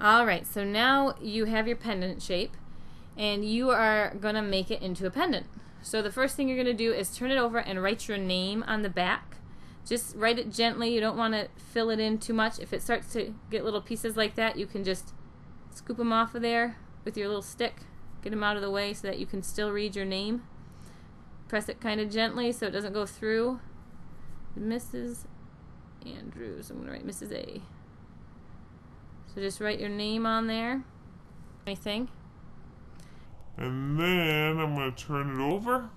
All right, so now you have your pendant shape and you are going to make it into a pendant. So the first thing you're going to do is turn it over and write your name on the back. Just write it gently. You don't want to fill it in too much. If it starts to get little pieces like that, you can just scoop them off of there with your little stick. Get them out of the way so that you can still read your name. Press it kind of gently so it doesn't go through. Mrs. Andrews. I'm going to write Mrs. A. Just write your name on there. Anything. And then I'm going to turn it over.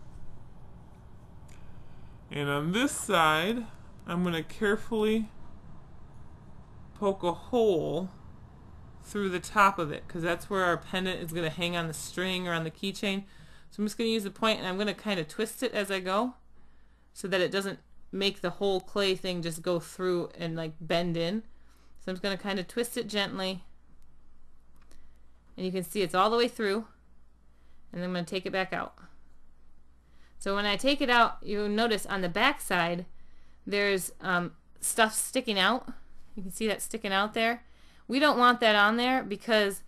And on this side, I'm going to carefully poke a hole through the top of it because that's where our pendant is going to hang on the string or on the keychain. So I'm just going to use the point and I'm going to kind of twist it as I go so that it doesn't make the whole clay thing just go through and like bend in. So I'm just going to kind of twist it gently. And you can see it's all the way through. And then I'm going to take it back out. So when I take it out, you'll notice on the back side, there's um, stuff sticking out. You can see that sticking out there. We don't want that on there because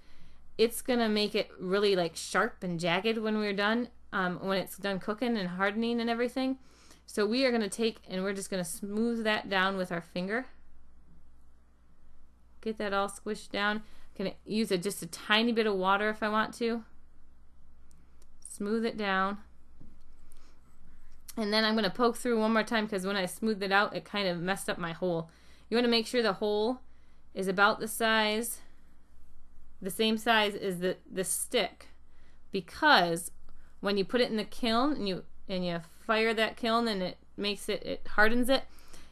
it's going to make it really like sharp and jagged when we're done, um, when it's done cooking and hardening and everything. So we are going to take and we're just going to smooth that down with our finger. Get that all squished down. Can use a, just a tiny bit of water if I want to. Smooth it down. And then I'm going to poke through one more time because when I smoothed it out, it kind of messed up my hole. You want to make sure the hole is about the size, the same size as the, the stick because when you put it in the kiln and you and you fire that kiln and it makes it it hardens it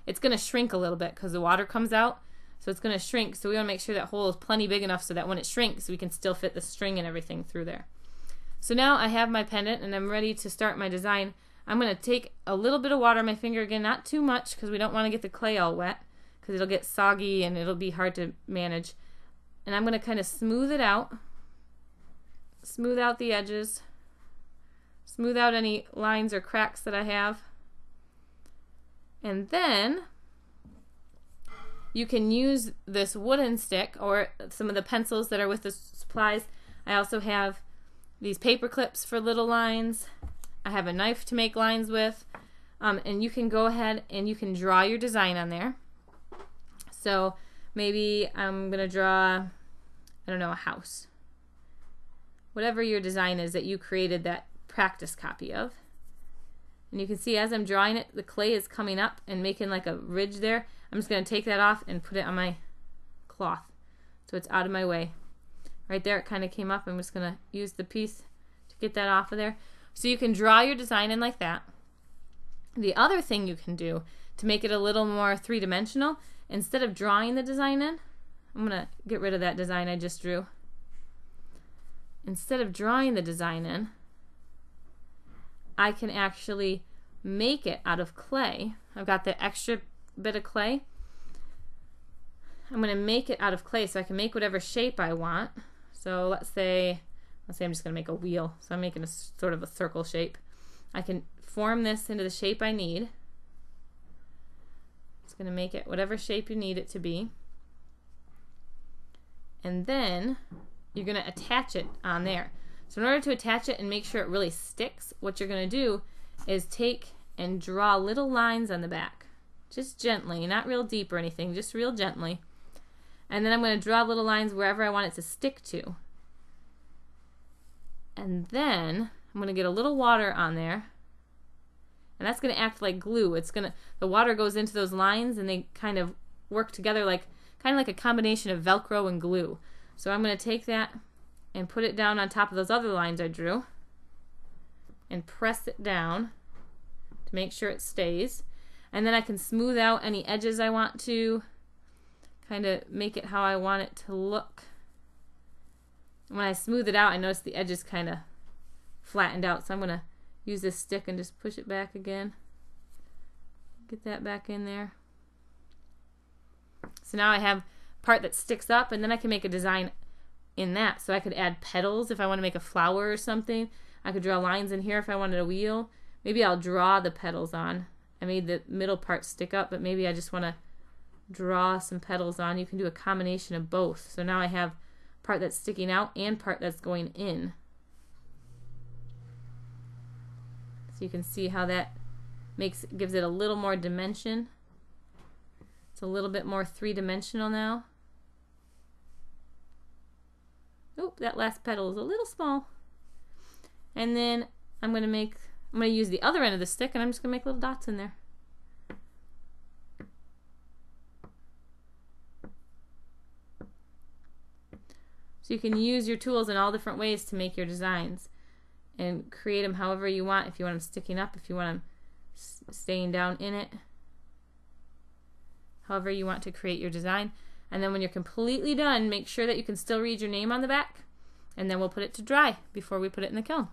it's going to shrink a little bit because the water comes out so it's going to shrink so we want to make sure that hole is plenty big enough so that when it shrinks we can still fit the string and everything through there. So now I have my pendant and I'm ready to start my design. I'm going to take a little bit of water on my finger again not too much because we don't want to get the clay all wet because it'll get soggy and it'll be hard to manage. And I'm going to kind of smooth it out smooth out the edges smooth out any lines or cracks that I have. And then you can use this wooden stick or some of the pencils that are with the supplies. I also have these paper clips for little lines. I have a knife to make lines with. Um, and you can go ahead and you can draw your design on there. So maybe I'm going to draw, I don't know, a house. Whatever your design is that you created that practice copy of. And you can see as I'm drawing it, the clay is coming up and making like a ridge there. I'm just going to take that off and put it on my cloth so it's out of my way. Right there it kind of came up. I'm just going to use the piece to get that off of there. So you can draw your design in like that. The other thing you can do to make it a little more three-dimensional, instead of drawing the design in, I'm going to get rid of that design I just drew. Instead of drawing the design in, I can actually make it out of clay. I've got the extra bit of clay. I'm going to make it out of clay so I can make whatever shape I want. So let's say, let's say I'm just going to make a wheel. So I'm making a sort of a circle shape. I can form this into the shape I need. It's going to make it whatever shape you need it to be. And then you're going to attach it on there. So in order to attach it and make sure it really sticks, what you're going to do is take and draw little lines on the back. Just gently, not real deep or anything, just real gently. And then I'm going to draw little lines wherever I want it to stick to. And then I'm going to get a little water on there. And that's going to act like glue. It's going to the water goes into those lines and they kind of work together like kind of like a combination of velcro and glue. So I'm going to take that and put it down on top of those other lines I drew and press it down to make sure it stays. And then I can smooth out any edges I want to, kind of make it how I want it to look. When I smooth it out, I notice the edges kind of flattened out. So I'm going to use this stick and just push it back again. Get that back in there. So now I have part that sticks up and then I can make a design in that. So I could add petals if I want to make a flower or something. I could draw lines in here if I wanted a wheel. Maybe I'll draw the petals on. I made the middle part stick up, but maybe I just want to draw some petals on. You can do a combination of both. So now I have part that's sticking out and part that's going in. So you can see how that makes gives it a little more dimension. It's a little bit more three-dimensional now. Oh, that last petal is a little small. And then I'm going to make, I'm going to use the other end of the stick and I'm just going to make little dots in there. So you can use your tools in all different ways to make your designs and create them however you want. If you want them sticking up, if you want them staying down in it, however you want to create your design. And then when you're completely done, make sure that you can still read your name on the back. And then we'll put it to dry before we put it in the kiln.